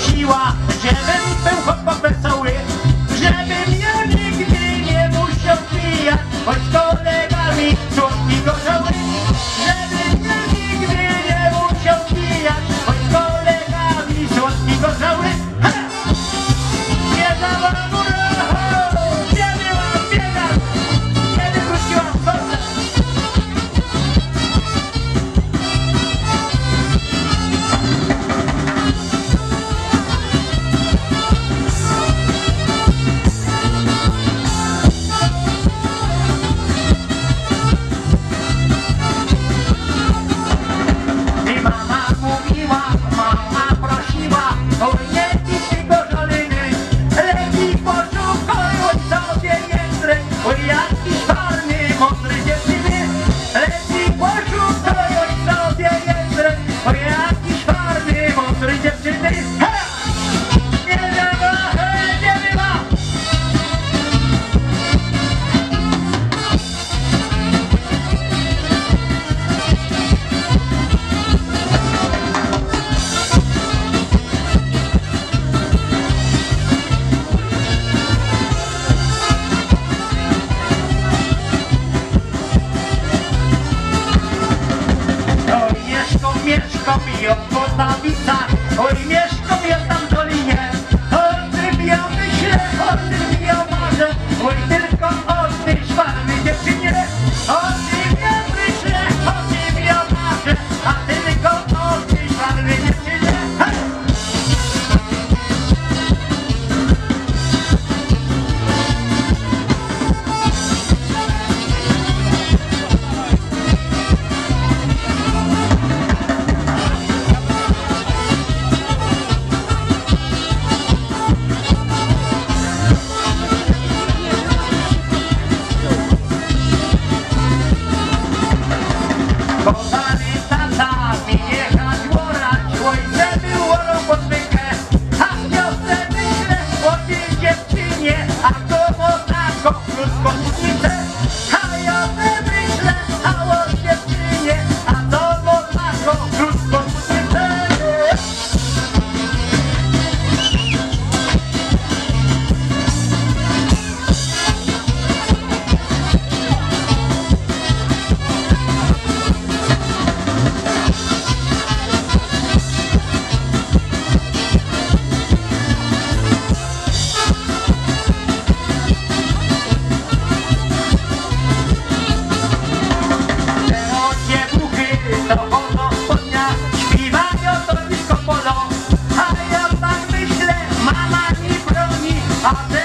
prosiła, żebym był chłopak wesoły, about me 안 돼.